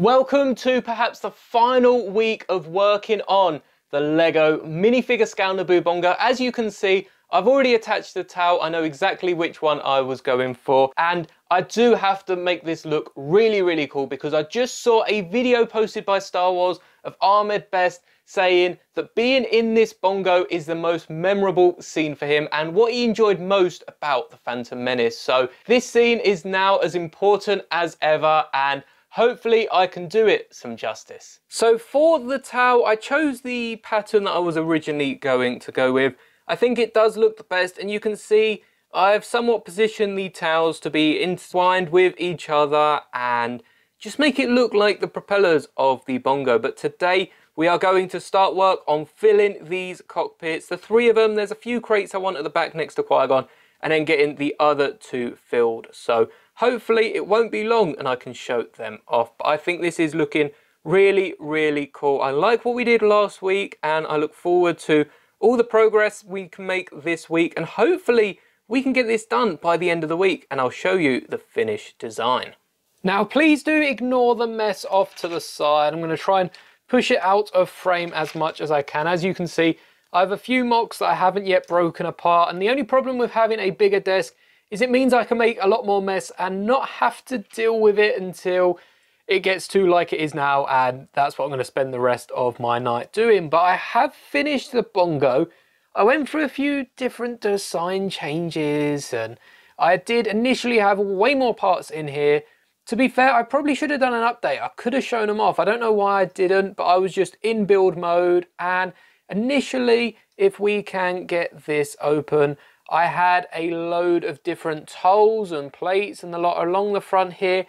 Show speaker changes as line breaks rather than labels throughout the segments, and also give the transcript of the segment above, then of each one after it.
Welcome to perhaps the final week of working on the Lego minifigure scale Naboo. As you can see, I've already attached the towel. I know exactly which one I was going for. And I do have to make this look really, really cool because I just saw a video posted by Star Wars of Ahmed Best saying that being in this bongo is the most memorable scene for him and what he enjoyed most about the Phantom Menace. So this scene is now as important as ever and hopefully I can do it some justice. So for the towel, I chose the pattern that I was originally going to go with. I think it does look the best and you can see I've somewhat positioned the towels to be entwined with each other and just make it look like the propellers of the bongo. But today we are going to start work on filling these cockpits. The three of them, there's a few crates I want at the back next to Qui-Gon and then getting the other two filled. So Hopefully it won't be long and I can show them off. But I think this is looking really, really cool. I like what we did last week and I look forward to all the progress we can make this week and hopefully we can get this done by the end of the week and I'll show you the finished design. Now please do ignore the mess off to the side. I'm going to try and push it out of frame as much as I can. As you can see, I have a few MOCs that I haven't yet broken apart and the only problem with having a bigger desk is it means I can make a lot more mess and not have to deal with it until it gets to like it is now and that's what I'm going to spend the rest of my night doing. But I have finished the bongo. I went through a few different design changes and I did initially have way more parts in here. To be fair, I probably should have done an update. I could have shown them off. I don't know why I didn't, but I was just in build mode and initially, if we can get this open, I had a load of different tolls and plates and a lot along the front here.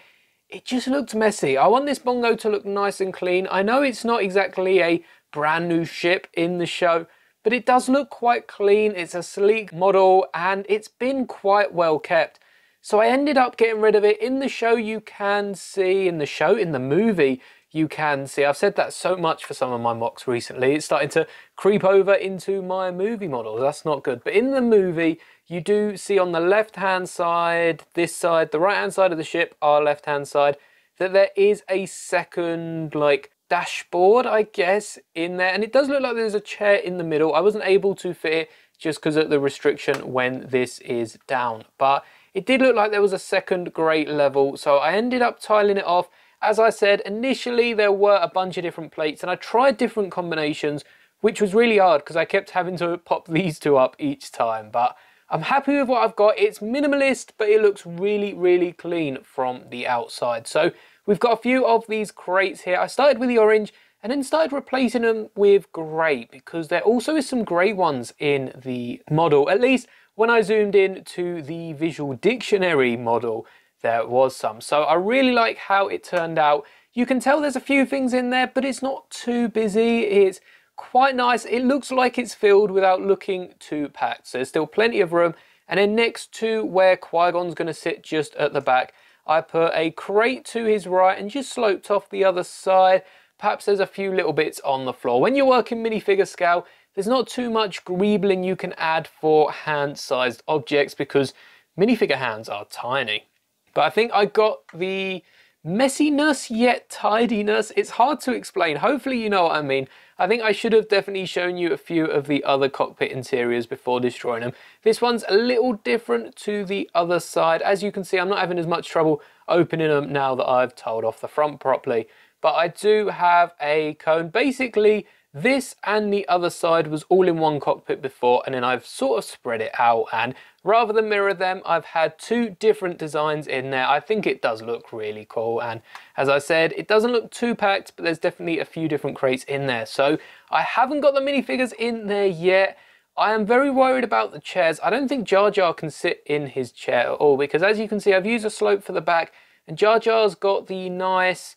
It just looked messy. I want this bongo to look nice and clean. I know it's not exactly a brand new ship in the show, but it does look quite clean. It's a sleek model and it's been quite well kept. So I ended up getting rid of it. In the show you can see, in the show, in the movie, you can see. I've said that so much for some of my MOCs recently. It's starting to creep over into my movie models. That's not good. But in the movie, you do see on the left-hand side, this side, the right-hand side of the ship, our left-hand side, that there is a second, like, dashboard, I guess, in there. And it does look like there's a chair in the middle. I wasn't able to fit it just because of the restriction when this is down. But it did look like there was a second great level. So I ended up tiling it off as I said, initially there were a bunch of different plates and I tried different combinations, which was really hard because I kept having to pop these two up each time. But I'm happy with what I've got. It's minimalist, but it looks really, really clean from the outside. So we've got a few of these crates here. I started with the orange and then started replacing them with grey because there also is some grey ones in the model. At least when I zoomed in to the visual dictionary model, there was some. So I really like how it turned out. You can tell there's a few things in there, but it's not too busy. It's quite nice. It looks like it's filled without looking too packed. So there's still plenty of room. And then next to where Qui-Gon's going to sit just at the back, I put a crate to his right and just sloped off the other side. Perhaps there's a few little bits on the floor. When you're working minifigure scale, there's not too much greebling you can add for hand-sized objects because minifigure hands are tiny. But I think I got the messiness yet tidiness. It's hard to explain. Hopefully you know what I mean. I think I should have definitely shown you a few of the other cockpit interiors before destroying them. This one's a little different to the other side. As you can see, I'm not having as much trouble opening them now that I've tiled off the front properly. But I do have a cone. Basically, this and the other side was all in one cockpit before and then I've sort of spread it out and rather than mirror them I've had two different designs in there. I think it does look really cool and as I said it doesn't look too packed but there's definitely a few different crates in there. So I haven't got the minifigures in there yet. I am very worried about the chairs. I don't think Jar Jar can sit in his chair at all because as you can see I've used a slope for the back and Jar Jar's got the nice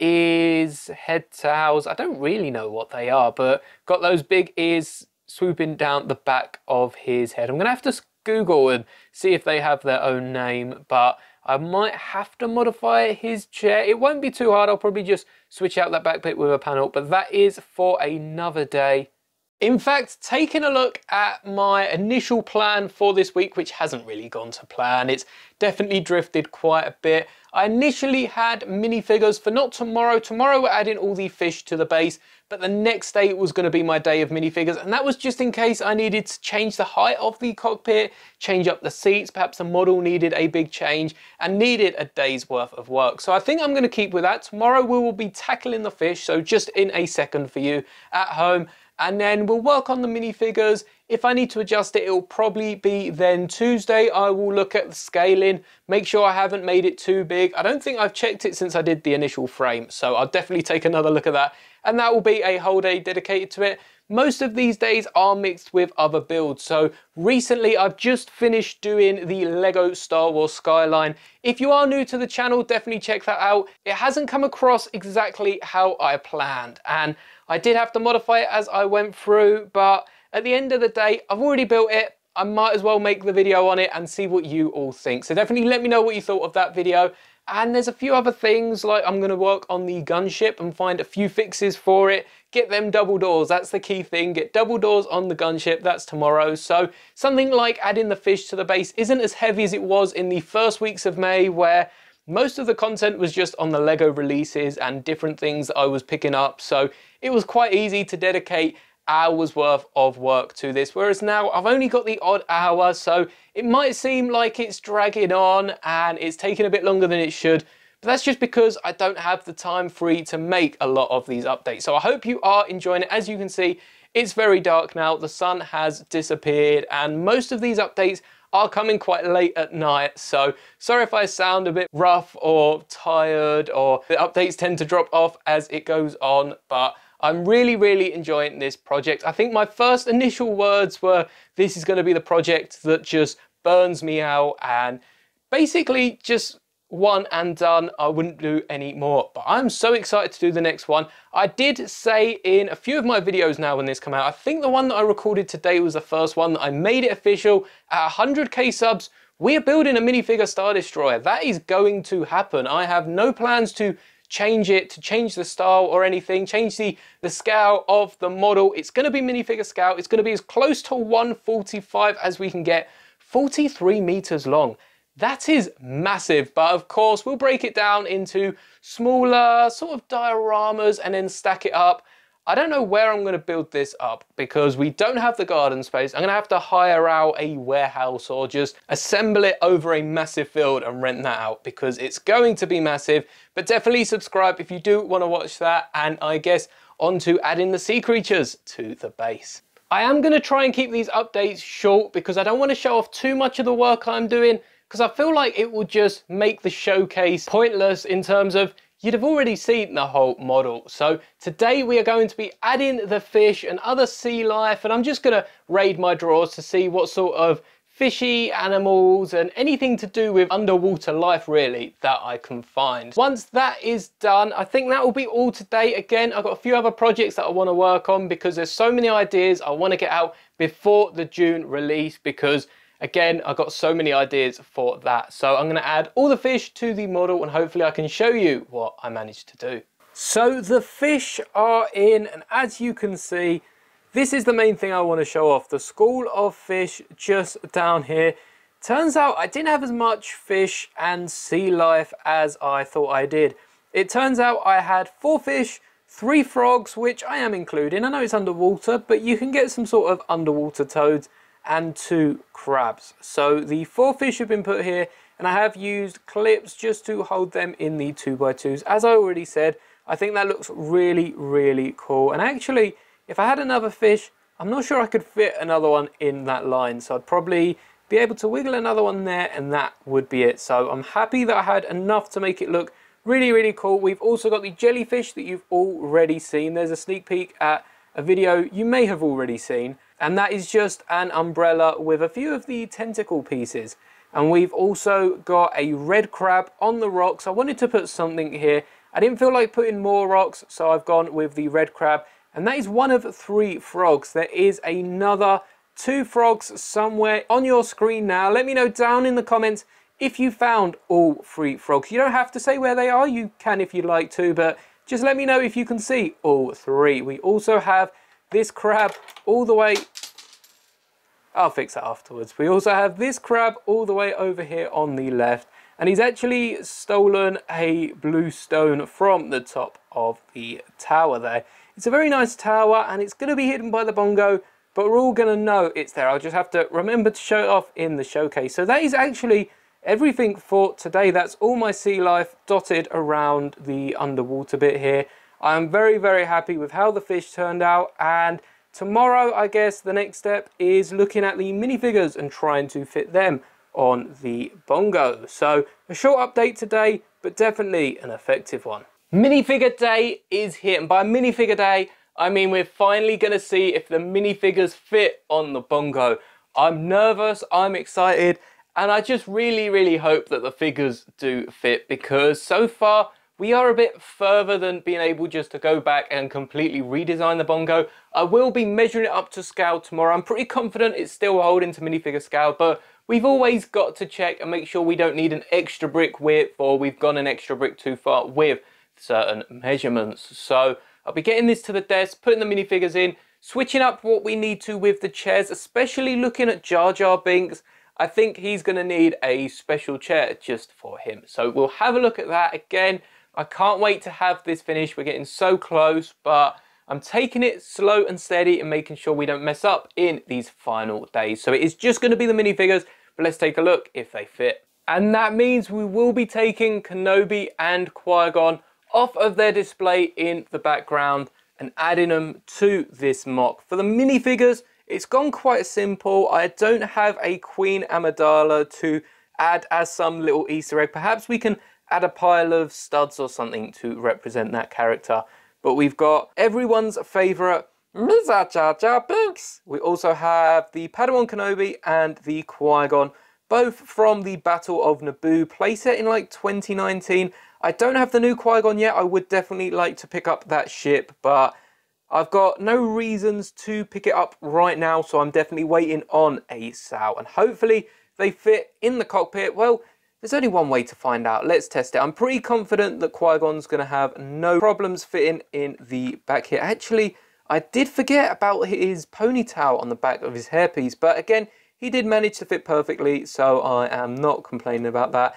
ears, head towels. I don't really know what they are, but got those big ears swooping down the back of his head. I'm to have to Google and see if they have their own name, but I might have to modify his chair. It won't be too hard. I'll probably just switch out that back bit with a panel, but that is for another day. In fact, taking a look at my initial plan for this week, which hasn't really gone to plan, it's definitely drifted quite a bit. I initially had minifigures for not tomorrow. Tomorrow we're adding all the fish to the base, but the next day was going to be my day of minifigures, and that was just in case I needed to change the height of the cockpit, change up the seats, perhaps the model needed a big change, and needed a day's worth of work. So I think I'm going to keep with that. Tomorrow we will be tackling the fish, so just in a second for you at home and then we'll work on the minifigures. If I need to adjust it, it'll probably be then Tuesday. I will look at the scaling, make sure I haven't made it too big. I don't think I've checked it since I did the initial frame, so I'll definitely take another look at that. And that will be a whole day dedicated to it. Most of these days are mixed with other builds. So recently I've just finished doing the Lego Star Wars Skyline. If you are new to the channel, definitely check that out. It hasn't come across exactly how I planned. And I did have to modify it as I went through, but at the end of the day, I've already built it. I might as well make the video on it and see what you all think. So definitely let me know what you thought of that video. And there's a few other things like I'm going to work on the gunship and find a few fixes for it. Get them double doors, that's the key thing. Get double doors on the gunship, that's tomorrow. So something like adding the fish to the base isn't as heavy as it was in the first weeks of May where most of the content was just on the LEGO releases and different things I was picking up, so it was quite easy to dedicate hours worth of work to this, whereas now I've only got the odd hour, so it might seem like it's dragging on and it's taking a bit longer than it should, but that's just because I don't have the time free to make a lot of these updates. So I hope you are enjoying it. As you can see, it's very dark now, the sun has disappeared, and most of these updates are coming quite late at night. So sorry if I sound a bit rough or tired or the updates tend to drop off as it goes on, but I'm really, really enjoying this project. I think my first initial words were, this is gonna be the project that just burns me out and basically just one and done. I wouldn't do any more, but I'm so excited to do the next one. I did say in a few of my videos now when this come out, I think the one that I recorded today was the first one that I made it official at 100k subs. We are building a minifigure Star Destroyer. That is going to happen. I have no plans to change it, to change the style or anything, change the, the scale of the model. It's going to be minifigure scale. It's going to be as close to 145 as we can get, 43 meters long. That is massive, but of course we'll break it down into smaller sort of dioramas and then stack it up. I don't know where I'm going to build this up because we don't have the garden space. I'm going to have to hire out a warehouse or just assemble it over a massive field and rent that out because it's going to be massive. But definitely subscribe if you do want to watch that. And I guess on to adding the sea creatures to the base. I am going to try and keep these updates short because I don't want to show off too much of the work I'm doing because I feel like it would just make the showcase pointless in terms of you'd have already seen the whole model. So today we are going to be adding the fish and other sea life and I'm just going to raid my drawers to see what sort of fishy animals and anything to do with underwater life really that I can find. Once that is done, I think that will be all today. Again, I've got a few other projects that I want to work on because there's so many ideas I want to get out before the June release because Again, I've got so many ideas for that. So I'm gonna add all the fish to the model and hopefully I can show you what I managed to do. So the fish are in, and as you can see, this is the main thing I want to show off. The school of fish just down here. Turns out I didn't have as much fish and sea life as I thought I did. It turns out I had four fish, three frogs, which I am including. I know it's underwater, but you can get some sort of underwater toads and two crabs. So the four fish have been put here and I have used clips just to hold them in the 2x2s. As I already said, I think that looks really, really cool. And actually, if I had another fish, I'm not sure I could fit another one in that line. So I'd probably be able to wiggle another one there and that would be it. So I'm happy that I had enough to make it look really, really cool. We've also got the jellyfish that you've already seen. There's a sneak peek at a video you may have already seen and that is just an umbrella with a few of the tentacle pieces. And we've also got a red crab on the rocks. I wanted to put something here. I didn't feel like putting more rocks, so I've gone with the red crab. And that is one of three frogs. There is another two frogs somewhere on your screen now. Let me know down in the comments if you found all three frogs. You don't have to say where they are. You can if you'd like to, but just let me know if you can see all three. We also have this crab all the way I'll fix that afterwards. We also have this crab all the way over here on the left and he's actually stolen a blue stone from the top of the tower there. It's a very nice tower and it's going to be hidden by the bongo but we're all going to know it's there. I'll just have to remember to show it off in the showcase. So that is actually everything for today. That's all my sea life dotted around the underwater bit here. I'm very, very happy with how the fish turned out and tomorrow, I guess, the next step is looking at the minifigures and trying to fit them on the bongo. So a short update today, but definitely an effective one. Minifigure day is here, and by minifigure day, I mean we're finally to see if the minifigures fit on the bongo. I'm nervous, I'm excited, and I just really, really hope that the figures do fit because so far we are a bit further than being able just to go back and completely redesign the bongo. I will be measuring it up to scale tomorrow. I'm pretty confident it's still holding to minifigure scale, but we've always got to check and make sure we don't need an extra brick width or we've gone an extra brick too far with certain measurements. So I'll be getting this to the desk, putting the minifigures in, switching up what we need to with the chairs, especially looking at Jar Jar Binks. I think he's going to need a special chair just for him. So we'll have a look at that again. I can't wait to have this finished. We're getting so close, but I'm taking it slow and steady and making sure we don't mess up in these final days. So it is just going to be the minifigures, but let's take a look if they fit. And that means we will be taking Kenobi and Qui-Gon off of their display in the background and adding them to this MOC. For the minifigures, it's gone quite simple. I don't have a Queen Amidala to add as some little Easter egg. Perhaps we can add a pile of studs or something to represent that character. But we've got everyone's favourite Jar Binks. We also have the Padawan Kenobi and the Qui-Gon, both from the Battle of Naboo playset in like 2019. I don't have the new Qui-Gon yet. I would definitely like to pick up that ship, but I've got no reasons to pick it up right now, so I'm definitely waiting on a SAL. And hopefully they fit in the cockpit. Well, there's only one way to find out. Let's test it. I'm pretty confident that Qui-Gon's going to have no problems fitting in the back here. Actually, I did forget about his ponytail on the back of his hairpiece, but again, he did manage to fit perfectly, so I am not complaining about that.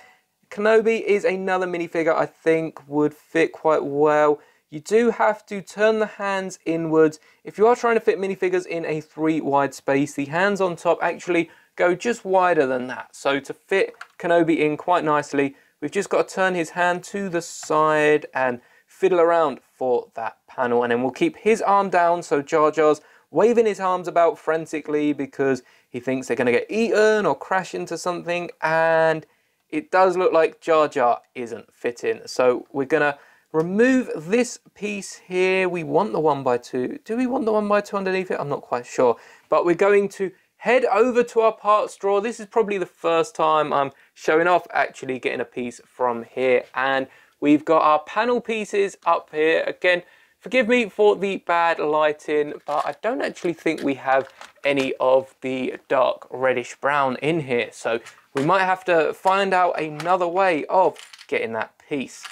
Kenobi is another minifigure I think would fit quite well. You do have to turn the hands inwards. If you are trying to fit minifigures in a three wide space, the hands on top actually go just wider than that. So to fit Kenobi in quite nicely, we've just got to turn his hand to the side and fiddle around for that panel. And then we'll keep his arm down so Jar Jar's waving his arms about frantically because he thinks they're going to get eaten or crash into something. And it does look like Jar Jar isn't fitting. So we're going to remove this piece here. We want the one by two. Do we want the one by two underneath it? I'm not quite sure. But we're going to head over to our parts drawer. This is probably the first time I'm showing off actually getting a piece from here. And we've got our panel pieces up here. Again, forgive me for the bad lighting, but I don't actually think we have any of the dark reddish brown in here. So we might have to find out another way of getting that piece.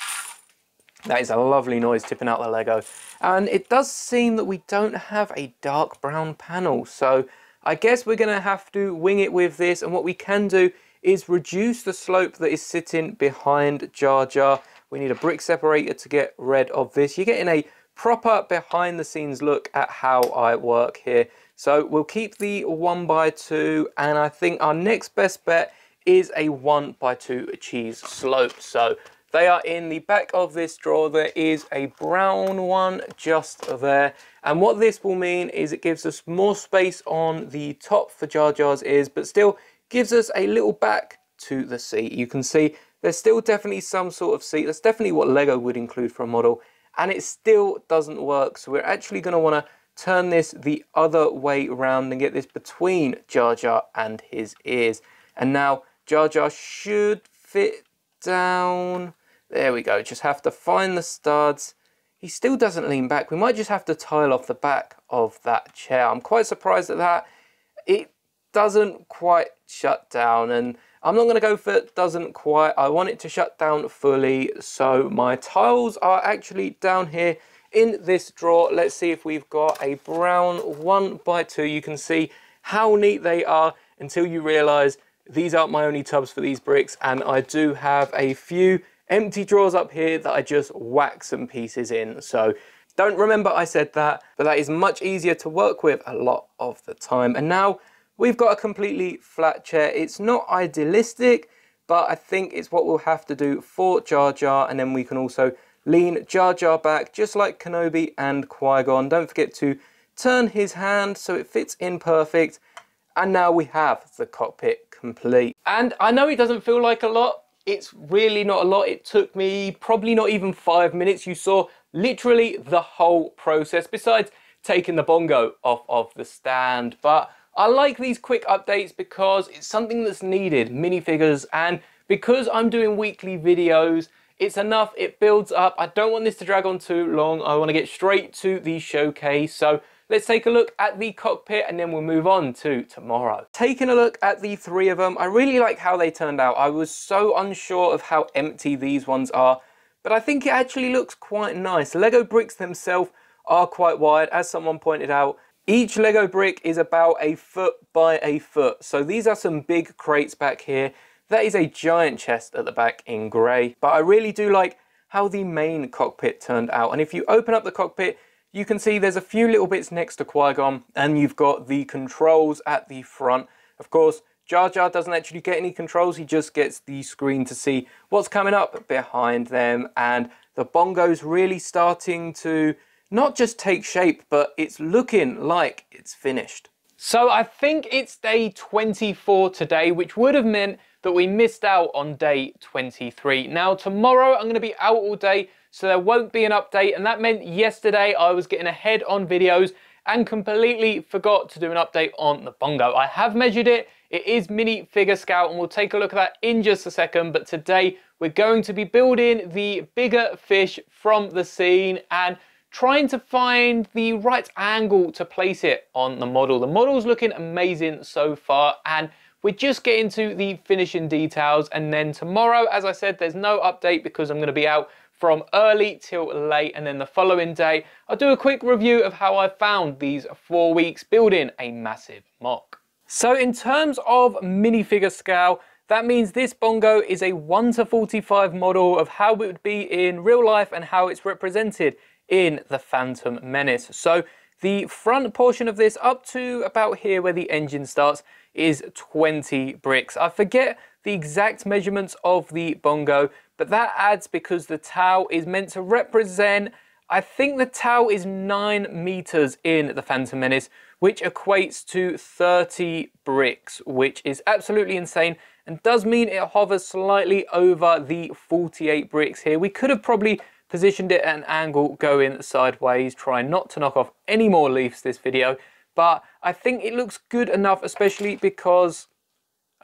That is a lovely noise tipping out the Lego. And it does seem that we don't have a dark brown panel. So I guess we're going to have to wing it with this and what we can do is reduce the slope that is sitting behind Jar Jar. We need a brick separator to get rid of this. You're getting a proper behind the scenes look at how I work here. So we'll keep the one by two and I think our next best bet is a one by two cheese slope. So they are in the back of this drawer. There is a brown one just there. And what this will mean is it gives us more space on the top for Jar Jar's ears, but still gives us a little back to the seat. You can see there's still definitely some sort of seat. That's definitely what Lego would include for a model. And it still doesn't work. So we're actually going to want to turn this the other way around and get this between Jar Jar and his ears. And now Jar Jar should fit down there we go, just have to find the studs. He still doesn't lean back. We might just have to tile off the back of that chair. I'm quite surprised at that. It doesn't quite shut down and I'm not going to go for it doesn't quite. I want it to shut down fully. So my tiles are actually down here in this drawer. Let's see if we've got a brown one by two. You can see how neat they are until you realize these aren't my only tubs for these bricks. And I do have a few empty drawers up here that I just whack some pieces in. So don't remember I said that, but that is much easier to work with a lot of the time. And now we've got a completely flat chair. It's not idealistic, but I think it's what we'll have to do for Jar Jar, and then we can also lean Jar Jar back, just like Kenobi and Qui-Gon. Don't forget to turn his hand so it fits in perfect, and now we have the cockpit complete. And I know it doesn't feel like a lot, it's really not a lot. It took me probably not even five minutes. You saw literally the whole process, besides taking the bongo off of the stand. But I like these quick updates because it's something that's needed, minifigures, and because I'm doing weekly videos, it's enough, it builds up. I don't want this to drag on too long. I want to get straight to the showcase. So let's take a look at the cockpit and then we'll move on to tomorrow. Taking a look at the three of them, I really like how they turned out. I was so unsure of how empty these ones are, but I think it actually looks quite nice. Lego bricks themselves are quite wide, as someone pointed out. Each Lego brick is about a foot by a foot. So these are some big crates back here. That is a giant chest at the back in grey. But I really do like how the main cockpit turned out. And if you open up the cockpit, you can see there's a few little bits next to Qui-Gon and you've got the controls at the front. Of course, Jar Jar doesn't actually get any controls, he just gets the screen to see what's coming up behind them and the bongo's really starting to not just take shape, but it's looking like it's finished. So I think it's day 24 today, which would have meant that we missed out on day 23. Now tomorrow I'm going to be out all day, so there won't be an update, and that meant yesterday I was getting ahead on videos and completely forgot to do an update on the bongo. I have measured it, it is mini figure scale and we'll take a look at that in just a second, but today we're going to be building the bigger fish from the scene, and trying to find the right angle to place it on the model. The model's looking amazing so far and we're just getting to the finishing details and then tomorrow, as I said, there's no update because I'm going to be out from early till late and then the following day I'll do a quick review of how I found these four weeks building a massive MOC. So in terms of minifigure scale, that means this bongo is a 1 to 45 model of how it would be in real life and how it's represented in the Phantom Menace. So the front portion of this up to about here where the engine starts is 20 bricks. I forget the exact measurements of the bongo, but that adds because the Tau is meant to represent, I think the Tau is 9 meters in the Phantom Menace, which equates to 30 bricks, which is absolutely insane and does mean it hovers slightly over the 48 bricks here. We could have probably positioned it at an angle going sideways, trying not to knock off any more leaves this video, but I think it looks good enough, especially because,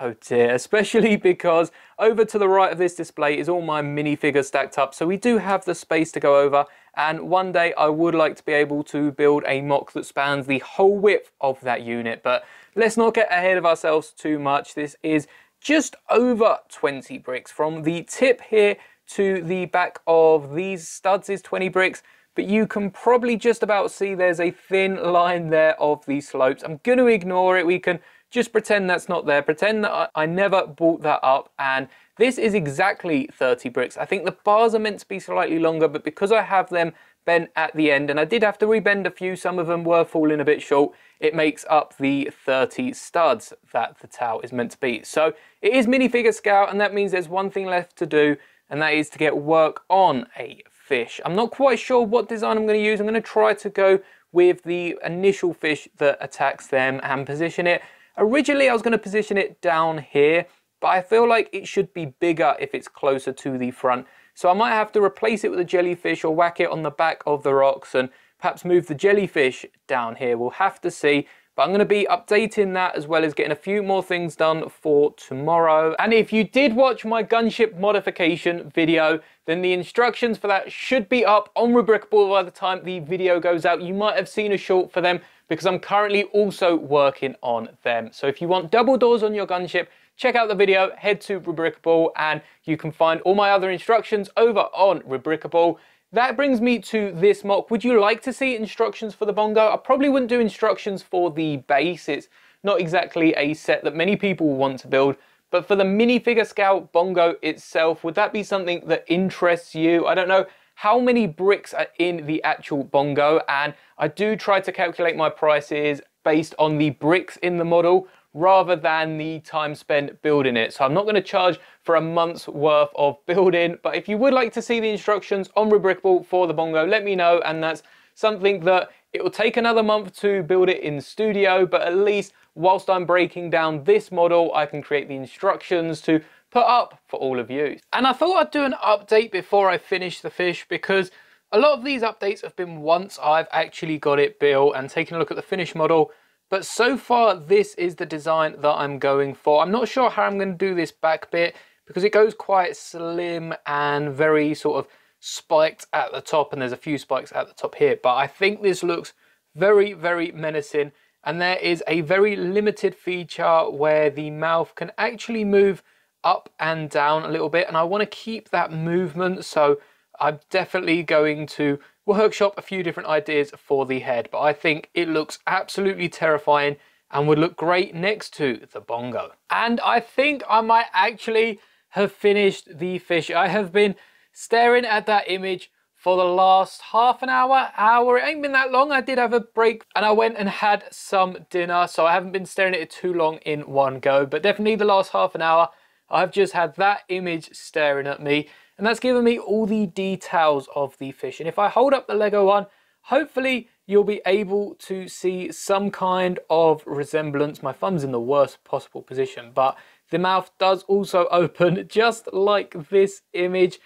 oh dear, especially because over to the right of this display is all my minifigures stacked up, so we do have the space to go over, and one day I would like to be able to build a MOC that spans the whole width of that unit, but let's not get ahead of ourselves too much. This is just over 20 bricks from the tip here to the back of these studs is 20 bricks, but you can probably just about see there's a thin line there of these slopes. I'm going to ignore it. We can just pretend that's not there. Pretend that I never brought that up. And this is exactly 30 bricks. I think the bars are meant to be slightly longer, but because I have them bent at the end, and I did have to rebend a few, some of them were falling a bit short, it makes up the 30 studs that the Tau is meant to be. So it is minifigure scale, and that means there's one thing left to do, and that is to get work on a fish. I'm not quite sure what design I'm going to use. I'm going to try to go with the initial fish that attacks them and position it. Originally, I was going to position it down here, but I feel like it should be bigger if it's closer to the front. So I might have to replace it with a jellyfish or whack it on the back of the rocks and perhaps move the jellyfish down here. We'll have to see. But I'm going to be updating that as well as getting a few more things done for tomorrow. And if you did watch my gunship modification video, then the instructions for that should be up on Rebrickable by the time the video goes out. You might have seen a short for them because I'm currently also working on them. So if you want double doors on your gunship, check out the video, head to Rebrickable, and you can find all my other instructions over on Rebrickable. that brings me to this MOC. Would you like to see instructions for the bongo? I probably wouldn't do instructions for the base. It's not exactly a set that many people want to build. But for the minifigure scale bongo itself, would that be something that interests you? I don't know how many bricks are in the actual bongo and I do try to calculate my prices based on the bricks in the model rather than the time spent building it. So I'm not going to charge for a month's worth of building, but if you would like to see the instructions on Rebrickable for the Bongo, let me know, and that's something that it will take another month to build it in studio, but at least whilst I'm breaking down this model, I can create the instructions to put up for all of you. And I thought I'd do an update before I finish the fish because a lot of these updates have been once I've actually got it built and taken a look at the finished model but so far, this is the design that I'm going for. I'm not sure how I'm going to do this back bit because it goes quite slim and very sort of spiked at the top and there's a few spikes at the top here. But I think this looks very, very menacing. And there is a very limited feature where the mouth can actually move up and down a little bit. And I want to keep that movement. So I'm definitely going to workshop a few different ideas for the head, but I think it looks absolutely terrifying and would look great next to the bongo. And I think I might actually have finished the fish. I have been staring at that image for the last half an hour, hour. It ain't been that long. I did have a break and I went and had some dinner. So I haven't been staring at it too long in one go, but definitely the last half an hour, I've just had that image staring at me and that's given me all the details of the fish. And if I hold up the Lego one, hopefully you'll be able to see some kind of resemblance. My thumb's in the worst possible position, but the mouth does also open just like this image.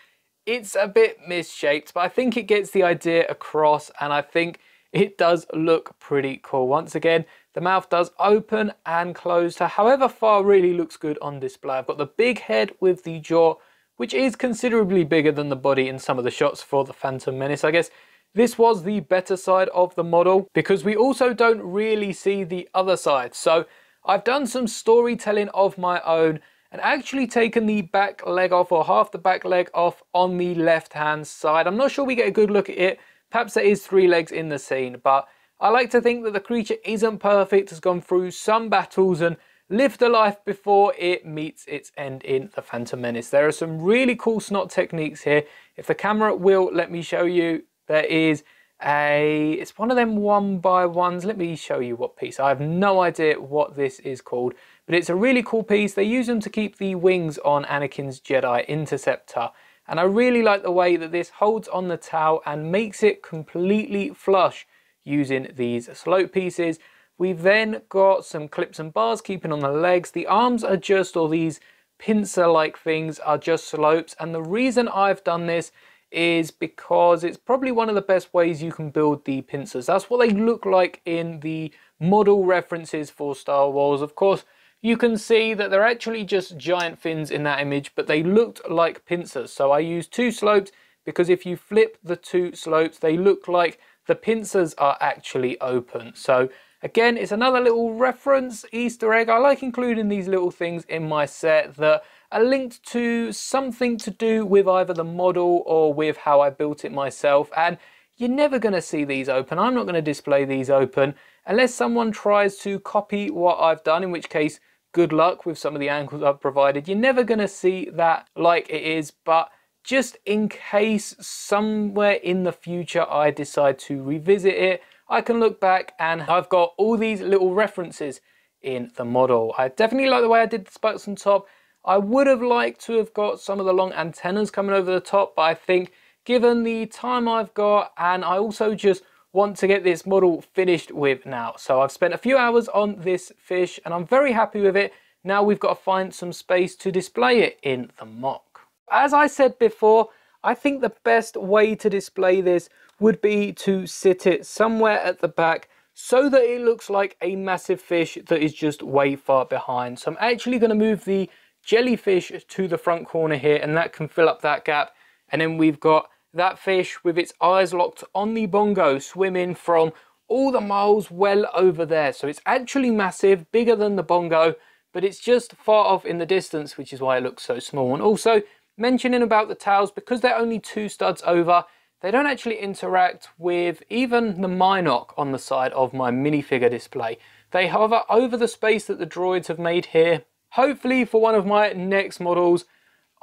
It's a bit misshaped, but I think it gets the idea across and I think it does look pretty cool. Once again, the mouth does open and close to however far really looks good on display. I've got the big head with the jaw which is considerably bigger than the body in some of the shots for the Phantom Menace. I guess this was the better side of the model because we also don't really see the other side. So I've done some storytelling of my own and actually taken the back leg off or half the back leg off on the left hand side. I'm not sure we get a good look at it. Perhaps there is three legs in the scene, but I like to think that the creature isn't perfect, has gone through some battles and lived a life before it meets its end in The Phantom Menace. There are some really cool SNOT techniques here. If the camera will let me show you, there is a, it's one of them one by ones. Let me show you what piece. I have no idea what this is called, but it's a really cool piece. They use them to keep the wings on Anakin's Jedi Interceptor. And I really like the way that this holds on the towel and makes it completely flush using these slope pieces. We've then got some clips and bars keeping on the legs. The arms are just, or these pincer-like things are just slopes. And the reason I've done this is because it's probably one of the best ways you can build the pincers. That's what they look like in the model references for Star Wars. Of course, you can see that they're actually just giant fins in that image, but they looked like pincers. So I used two slopes because if you flip the two slopes, they look like the pincers are actually open. So Again, it's another little reference, Easter egg. I like including these little things in my set that are linked to something to do with either the model or with how I built it myself. And you're never going to see these open. I'm not going to display these open unless someone tries to copy what I've done, in which case, good luck with some of the angles I've provided. You're never going to see that like it is, but just in case somewhere in the future I decide to revisit it, I can look back and I've got all these little references in the model. I definitely like the way I did the spikes on top. I would have liked to have got some of the long antennas coming over the top, but I think given the time I've got and I also just want to get this model finished with now. So I've spent a few hours on this fish and I'm very happy with it. Now we've got to find some space to display it in the MOC. As I said before, I think the best way to display this would be to sit it somewhere at the back so that it looks like a massive fish that is just way far behind. So I'm actually going to move the jellyfish to the front corner here and that can fill up that gap. And then we've got that fish with its eyes locked on the bongo swimming from all the miles well over there. So it's actually massive, bigger than the bongo, but it's just far off in the distance, which is why it looks so small. And also mentioning about the tails, because they're only two studs over, they don't actually interact with even the Mynock on the side of my minifigure display. They hover over the space that the droids have made here. Hopefully for one of my next models,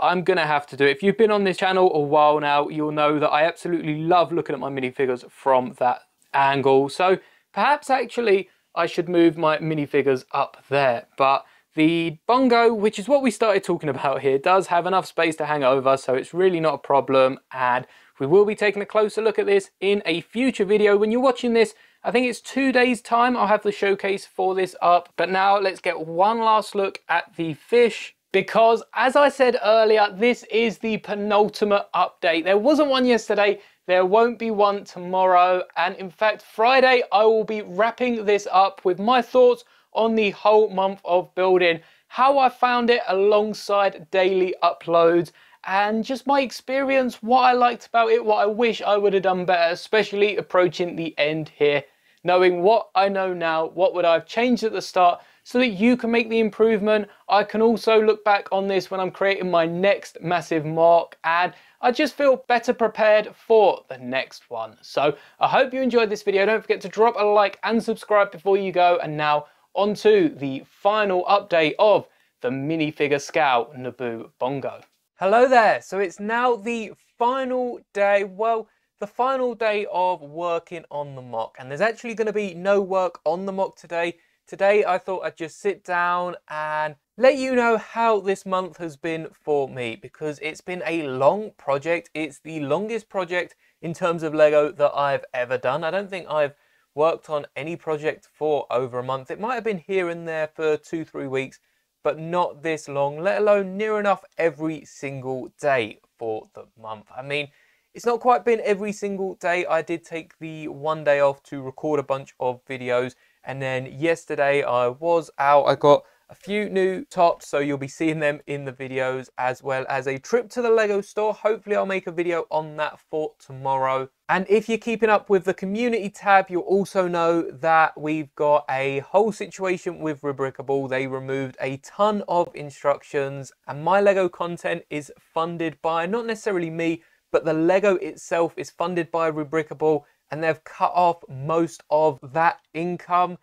I'm gonna have to do it. If you've been on this channel a while now, you'll know that I absolutely love looking at my minifigures from that angle. So perhaps actually I should move my minifigures up there. But the Bongo, which is what we started talking about here, does have enough space to hang over, so it's really not a problem. And we will be taking a closer look at this in a future video. When you're watching this, I think it's two days time I'll have the showcase for this up. But now let's get one last look at the fish because as I said earlier, this is the penultimate update. There wasn't one yesterday, there won't be one tomorrow. And in fact, Friday, I will be wrapping this up with my thoughts on the whole month of building, how I found it alongside daily uploads, and just my experience, what I liked about it, what I wish I would have done better, especially approaching the end here. Knowing what I know now, what would I have changed at the start so that you can make the improvement. I can also look back on this when I'm creating my next massive mark and I just feel better prepared for the next one. So I hope you enjoyed this video. Don't forget to drop a like and subscribe before you go. And now onto the final update of the minifigure scale Naboo Bongo. Hello there, so it's now the final day, well, the final day of working on the MOC and there's actually going to be no work on the MOC today. Today I thought I'd just sit down and let you know how this month has been for me because it's been a long project. It's the longest project in terms of Lego that I've ever done. I don't think I've worked on any project for over a month. It might have been here and there for two, three weeks, but not this long, let alone near enough every single day for the month. I mean, it's not quite been every single day. I did take the one day off to record a bunch of videos. And then yesterday I was out. I got a few new tops, so you'll be seeing them in the videos, as well as a trip to the Lego store. Hopefully I'll make a video on that for tomorrow. And if you're keeping up with the community tab, you'll also know that we've got a whole situation with Rebrickable. They removed a ton of instructions and my Lego content is funded by, not necessarily me, but the Lego itself is funded by Rebrickable and they've cut off most of that income.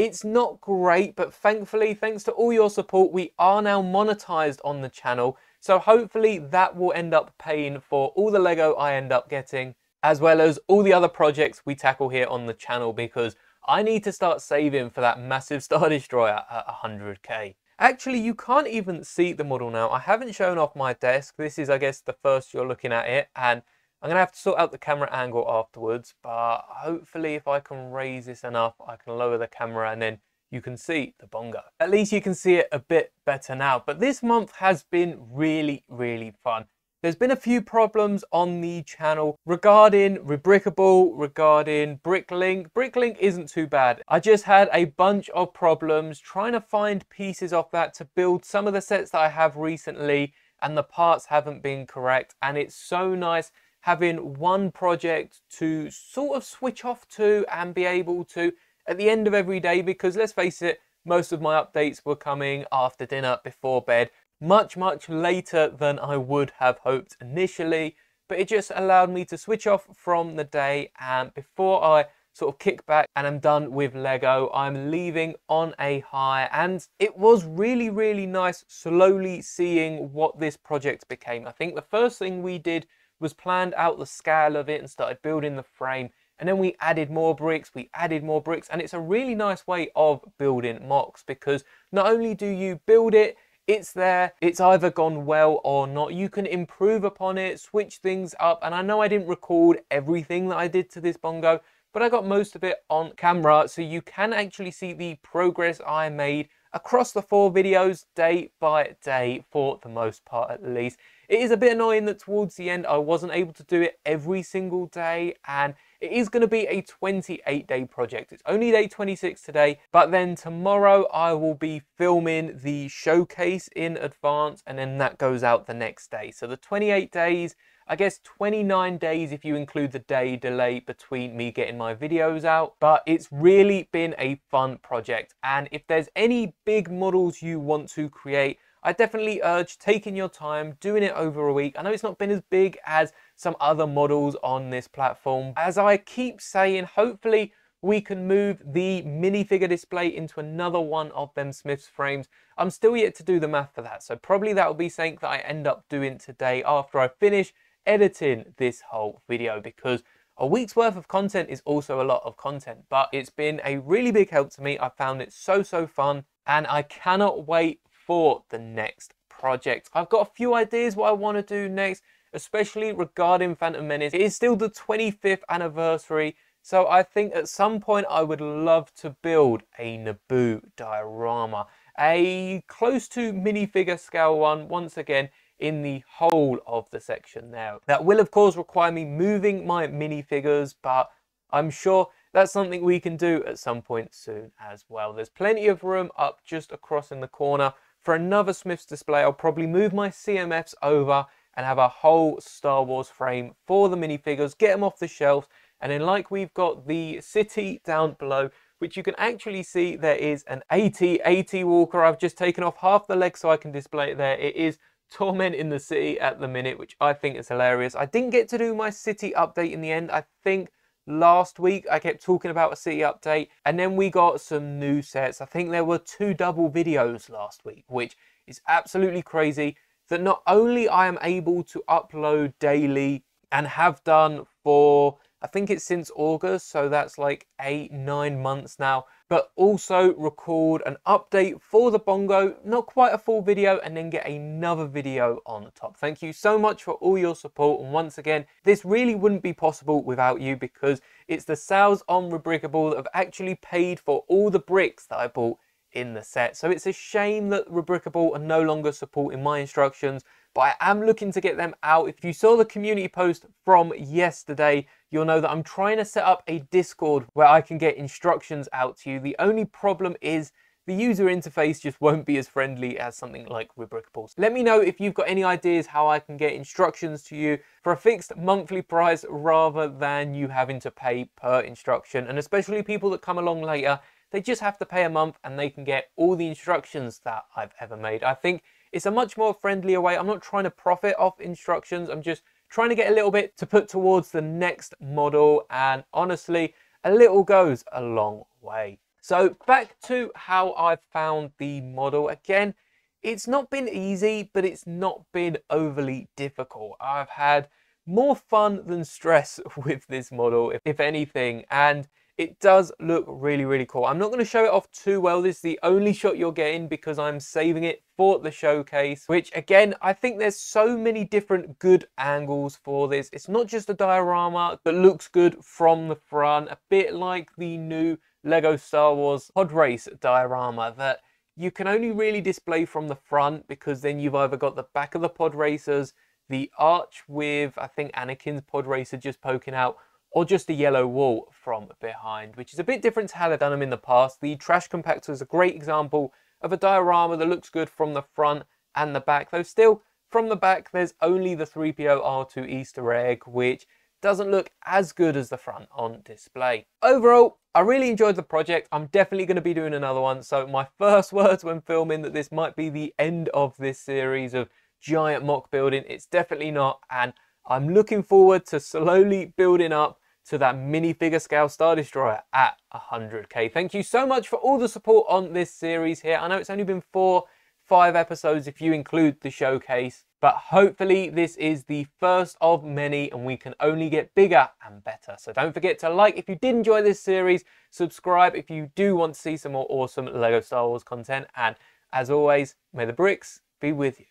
It's not great, but thankfully, thanks to all your support, we are now monetized on the channel. So hopefully that will end up paying for all the Lego I end up getting, as well as all the other projects we tackle here on the channel, because I need to start saving for that massive Star Destroyer at 100k. Actually, you can't even see the model now. I haven't shown off my desk. This is, I guess, the first you're looking at it. And I'm going to have to sort out the camera angle afterwards, but hopefully if I can raise this enough, I can lower the camera and then you can see the bongo. At least you can see it a bit better now. But this month has been really, really fun. There's been a few problems on the channel regarding Rebrickable, regarding Bricklink. Bricklink isn't too bad. I just had a bunch of problems trying to find pieces of that to build some of the sets that I have recently and the parts haven't been correct. And it's so nice having one project to sort of switch off to and be able to at the end of every day because let's face it, most of my updates were coming after dinner, before bed, much, much later than I would have hoped initially. But it just allowed me to switch off from the day and before I sort of kick back and I'm done with Lego. I'm leaving on a high and it was really, really nice slowly seeing what this project became. I think the first thing we did was planned out the scale of it and started building the frame. And then we added more bricks, we added more bricks, and it's a really nice way of building MOCs because not only do you build it, it's there, it's either gone well or not. You can improve upon it, switch things up, and I know I didn't record everything that I did to this bongo, but I got most of it on camera, so you can actually see the progress I made across the four videos day by day for the most part at least. It is a bit annoying that towards the end I wasn't able to do it every single day and it is going to be a 28 day project. It's only day 26 today, but then tomorrow I will be filming the showcase in advance and then that goes out the next day. So the 28 days, I guess 29 days if you include the day delay between me getting my videos out, but it's really been a fun project. And if there's any big models you want to create, I definitely urge taking your time, doing it over a week. I know it's not been as big as some other models on this platform. As I keep saying, hopefully we can move the minifigure display into another one of them Smith's frames. I'm still yet to do the math for that, so probably that will be something that I end up doing today after I finish editing this whole video because a week's worth of content is also a lot of content, but it's been a really big help to me. I found it so, so fun and I cannot wait for the next project. I've got a few ideas what I want to do next, especially regarding Phantom Menace. It is still the 25th anniversary so I think at some point I would love to build a Naboo diorama, a close to minifigure scale one, once again, in the whole of the section there. That will of course require me moving my minifigures, but I'm sure that's something we can do at some point soon as well. There's plenty of room up just across in the corner for another Smith's display. I'll probably move my CMFs over and have a whole Star Wars frame for the minifigures, get them off the shelves, and then like we've got the city down below, which you can actually see there is an AT-AT walker. I've just taken off half the leg so I can display it there. It is Torment in the City at the minute, which I think is hilarious. I didn't get to do my city update in the end. I think last week I kept talking about a city update and then we got some new sets. I think there were two double videos last week, which is absolutely crazy that not only I am able to upload daily and have done for I think it's since August, so that's like eight, nine months now. But also record an update for the Bongo, not quite a full video, and then get another video on the top. Thank you so much for all your support. And once again, this really wouldn't be possible without you because it's the sales on Rebrickable that have actually paid for all the bricks that I bought in the set. So it's a shame that Rebrickable are no longer supporting my instructions, but I am looking to get them out. If you saw the community post from yesterday, you'll know that I'm trying to set up a Discord where I can get instructions out to you. The only problem is the user interface just won't be as friendly as something like Rebrickable. Let me know if you've got any ideas how I can get instructions to you for a fixed monthly price rather than you having to pay per instruction. And especially people that come along later, they just have to pay a month and they can get all the instructions that I've ever made. I think it's a much more friendlier way. I'm not trying to profit off instructions. I'm just trying to get a little bit to put towards the next model. And honestly, a little goes a long way. So back to how I've found the model. Again, it's not been easy, but it's not been overly difficult. I've had more fun than stress with this model, if anything. And it does look really, really cool. I'm not going to show it off too well. This is the only shot you're getting because I'm saving it for the showcase, which again, I think there's so many different good angles for this. It's not just a diorama that looks good from the front, a bit like the new Lego Star Wars Pod Race diorama that you can only really display from the front because then you've either got the back of the pod racers, the arch with, I think, Anakin's pod racer just poking out, or just a yellow wall from behind, which is a bit different to how they've done them in the past. The trash compactor is a great example of a diorama that looks good from the front and the back, though still from the back there's only the 3PO R2 Easter egg, which doesn't look as good as the front on display. Overall, I really enjoyed the project. I'm definitely going to be doing another one. So my first words when filming that this might be the end of this series of giant MOC building, it's definitely not. And I'm looking forward to slowly building up to that minifigure scale Star Destroyer at 100k. Thank you so much for all the support on this series here. I know it's only been four, five episodes if you include the showcase, but hopefully this is the first of many and we can only get bigger and better. So don't forget to like if you did enjoy this series, subscribe if you do want to see some more awesome LEGO Star Wars content, and as always, may the bricks be with you.